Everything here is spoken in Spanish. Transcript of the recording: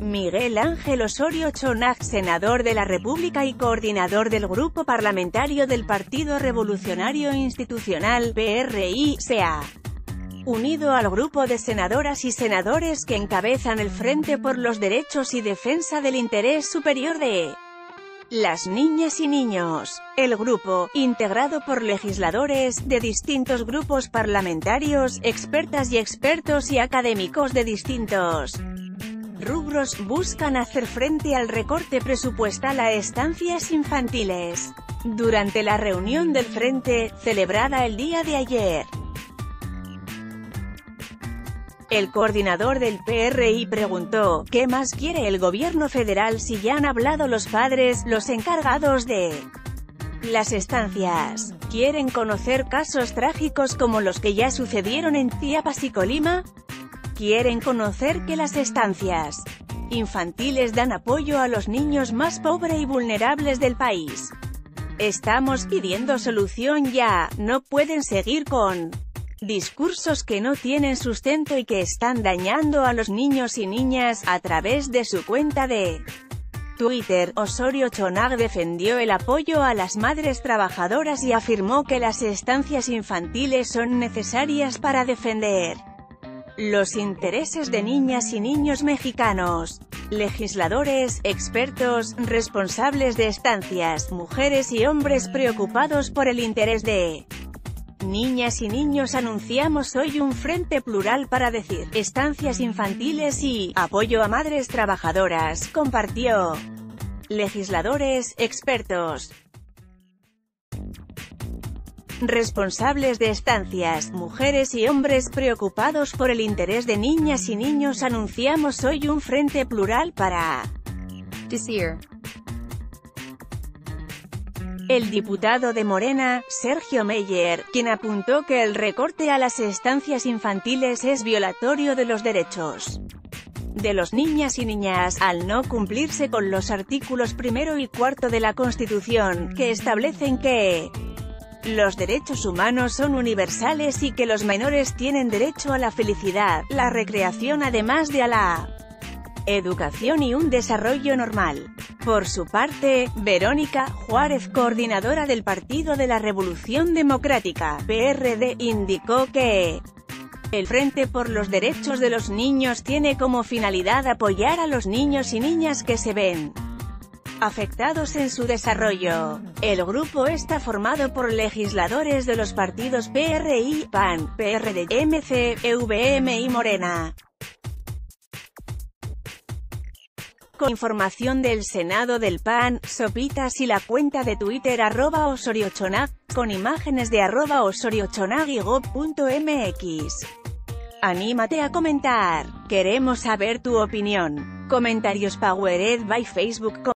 Miguel Ángel Osorio Chonag, senador de la República y coordinador del Grupo Parlamentario del Partido Revolucionario Institucional, PRI, se unido al grupo de senadoras y senadores que encabezan el Frente por los Derechos y Defensa del Interés Superior de las niñas y niños. El grupo, integrado por legisladores de distintos grupos parlamentarios, expertas y expertos y académicos de distintos rubros, buscan hacer frente al recorte presupuestal a estancias infantiles. Durante la reunión del Frente, celebrada el día de ayer, el coordinador del PRI preguntó, ¿qué más quiere el gobierno federal si ya han hablado los padres, los encargados de las estancias? ¿Quieren conocer casos trágicos como los que ya sucedieron en Chiapas y Colima? ¿Quieren conocer que las estancias infantiles dan apoyo a los niños más pobres y vulnerables del país? Estamos pidiendo solución ya, no pueden seguir con discursos que no tienen sustento y que están dañando a los niños y niñas, a través de su cuenta de Twitter, Osorio Chonag defendió el apoyo a las madres trabajadoras y afirmó que las estancias infantiles son necesarias para defender los intereses de niñas y niños mexicanos. Legisladores, expertos, responsables de estancias, mujeres y hombres preocupados por el interés de Niñas y niños anunciamos hoy un frente plural para decir, estancias infantiles y apoyo a madres trabajadoras, compartió. Legisladores, expertos, responsables de estancias, mujeres y hombres preocupados por el interés de niñas y niños anunciamos hoy un frente plural para decir. El diputado de Morena, Sergio Meyer, quien apuntó que el recorte a las estancias infantiles es violatorio de los derechos de los niñas y niñas, al no cumplirse con los artículos primero y cuarto de la Constitución, que establecen que los derechos humanos son universales y que los menores tienen derecho a la felicidad, la recreación además de a la educación y un desarrollo normal. Por su parte, Verónica Juárez, coordinadora del Partido de la Revolución Democrática, PRD, indicó que el Frente por los Derechos de los Niños tiene como finalidad apoyar a los niños y niñas que se ven afectados en su desarrollo. El grupo está formado por legisladores de los partidos PRI, PAN, PRD, MC, EVM y Morena. Con información del Senado del PAN, Sopitas y la cuenta de Twitter arroba osoriochonag, con imágenes de arroba osoriochonag y go.mx. Anímate a comentar. Queremos saber tu opinión. Comentarios Powered by Facebook